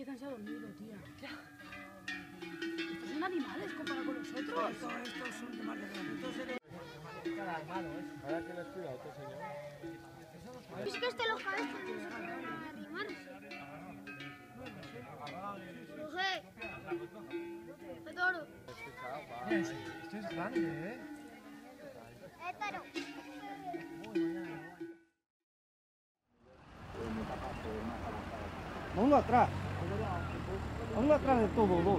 empiezan a dormir, tía. Estos son animales comparado con los otros. Estos, estos son de más de Ahora que les cuida otro señor. Es que este los cabezas no se pueden arrimar. Mujer. Petoro. Este es grande, ¿eh? Hétero. Uno atrás. Uno atrás de todo, dos.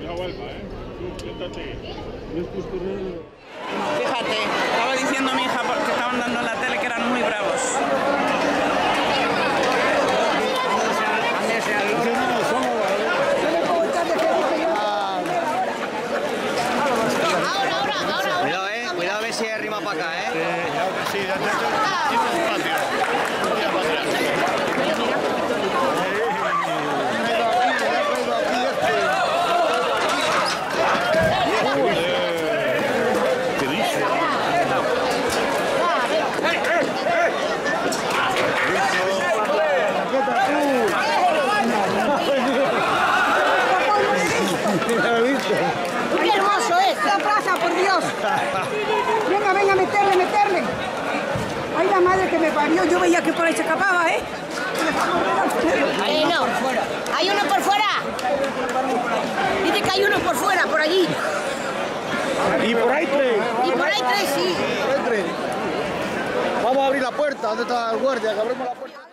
Mira Huelva, ¿eh? Tú, siéntate. Fíjate, estaba diciendo mi hija porque estaban dando en la tele que eran muy bravos. Ahora, ahora, ahora. Cuidado, eh. Cuidado a ver si arrima para acá, eh. Sí, ya te espacio. Tira para atrás. ¿Qué dice? ¡Qué hermoso es! ¡La plaza, por Dios! Venga, venga, meterle, meterle. La madre que me parió. Yo veía que por ahí se escapaba, ¿eh? Ahí no. Hay uno por fuera. Dice que hay uno por fuera, por allí. Y por ahí tres. Y por ahí tres, sí. Vamos a abrir la puerta. ¿Dónde está el guardia? Que abrimos la puerta.